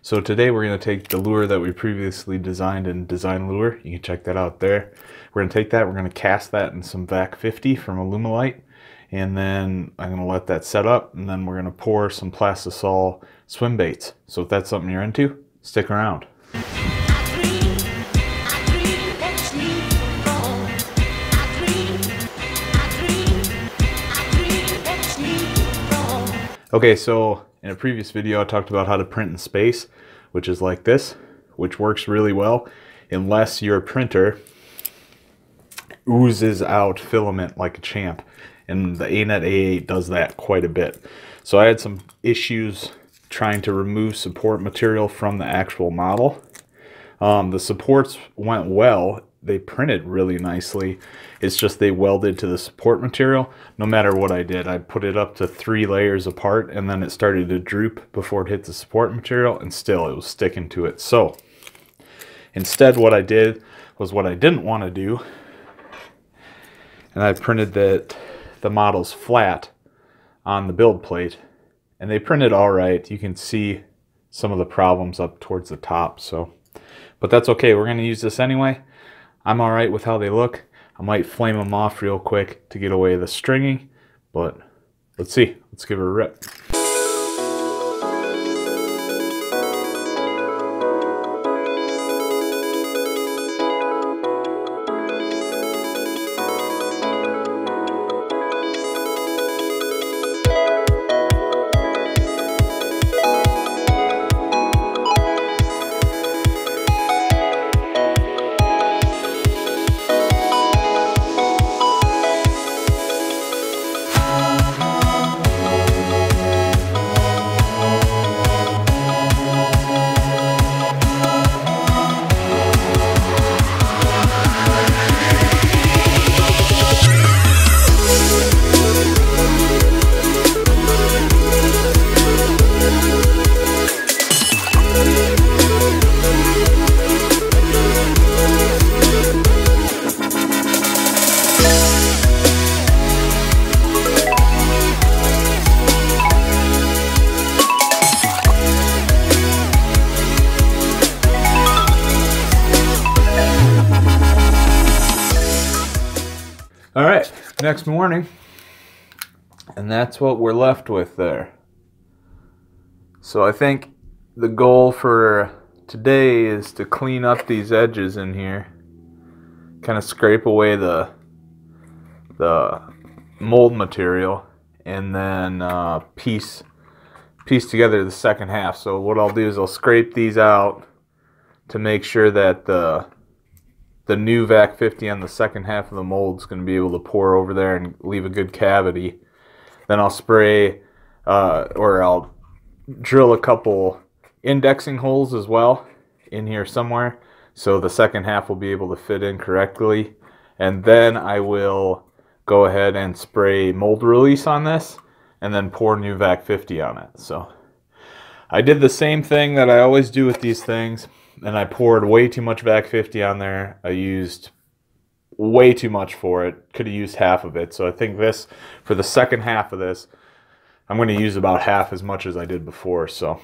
So today we're going to take the lure that we previously designed in Design Lure. You can check that out there. We're going to take that, we're going to cast that in some VAC 50 from Alumilite. And then I'm going to let that set up and then we're going to pour some Plastisol swim baits. So if that's something you're into, stick around. Okay, so in a previous video I talked about how to print in space, which is like this, which works really well unless your printer oozes out filament like a champ. And the ANET A8 does that quite a bit. So I had some issues trying to remove support material from the actual model. Um, the supports went well they printed really nicely. It's just they welded to the support material. No matter what I did, I put it up to three layers apart and then it started to droop before it hit the support material and still it was sticking to it. So instead what I did was what I didn't want to do and I printed that the model's flat on the build plate and they printed all right. You can see some of the problems up towards the top. So, but that's okay. We're going to use this anyway. I'm alright with how they look. I might flame them off real quick to get away the stringing, but let's see. Let's give it a rip. All right, next morning. And that's what we're left with there. So I think the goal for today is to clean up these edges in here. Kind of scrape away the the mold material and then uh, piece piece together the second half. So what I'll do is I'll scrape these out to make sure that the the new VAC 50 on the second half of the mold is going to be able to pour over there and leave a good cavity. Then I'll spray uh, or I'll drill a couple indexing holes as well in here somewhere so the second half will be able to fit in correctly. And then I will go ahead and spray mold release on this and then pour new VAC 50 on it. So I did the same thing that I always do with these things and I poured way too much VAC 50 on there. I used way too much for it. Could have used half of it. So I think this, for the second half of this, I'm going to use about half as much as I did before. So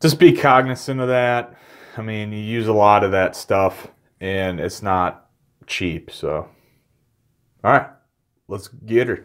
just be cognizant of that. I mean, you use a lot of that stuff and it's not cheap. So, all right, let's get her.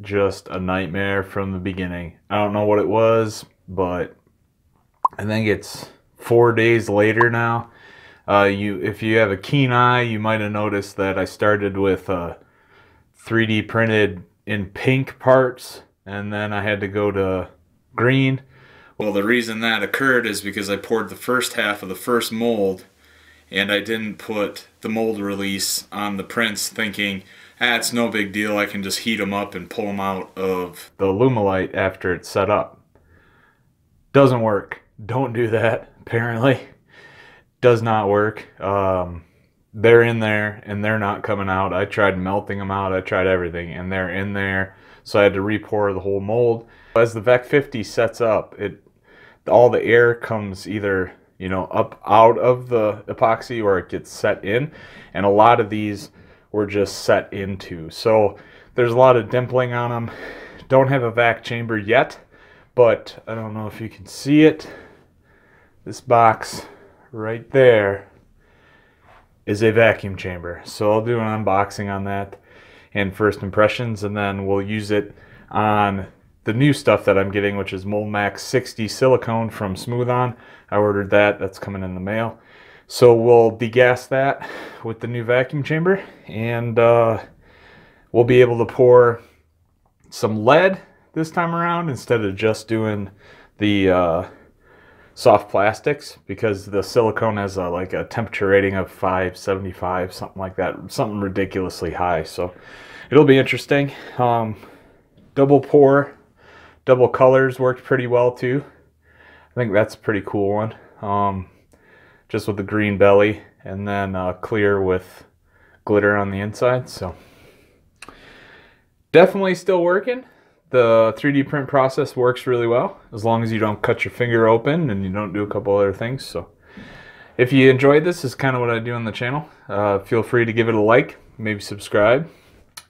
just a nightmare from the beginning. I don't know what it was, but I think it's four days later now. Uh, you, if you have a keen eye, you might have noticed that I started with uh, 3D printed in pink parts, and then I had to go to green. Well, the reason that occurred is because I poured the first half of the first mold, and I didn't put the mold release on the prints, thinking, ah, it's no big deal. I can just heat them up and pull them out of the Alumilite after it's set up. Doesn't work. Don't do that. Apparently, does not work. Um, they're in there and they're not coming out. I tried melting them out. I tried everything and they're in there. So I had to repour the whole mold. As the VAC 50 sets up, it all the air comes either you know up out of the epoxy or it gets set in, and a lot of these were just set into. So there's a lot of dimpling on them. Don't have a vac chamber yet, but I don't know if you can see it. This box right there is a vacuum chamber. So I'll do an unboxing on that and first impressions and then we'll use it on the new stuff that I'm getting which is Moldmax 60 silicone from Smooth-On. I ordered that. That's coming in the mail. So we'll degas that with the new vacuum chamber and uh, we'll be able to pour some lead this time around instead of just doing the uh, soft plastics because the silicone has a, like a temperature rating of 575 something like that something ridiculously high. So it'll be interesting. Um, double pour double colors worked pretty well too. I think that's a pretty cool one. Um, just with the green belly and then uh, clear with glitter on the inside so definitely still working the 3D print process works really well as long as you don't cut your finger open and you don't do a couple other things. So if you enjoyed this, is kind of what I do on the channel. Uh, feel free to give it a like, maybe subscribe.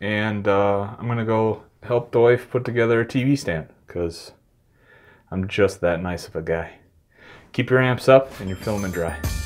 And uh, I'm going to go help the wife put together a TV stand because I'm just that nice of a guy. Keep your amps up and your filament dry.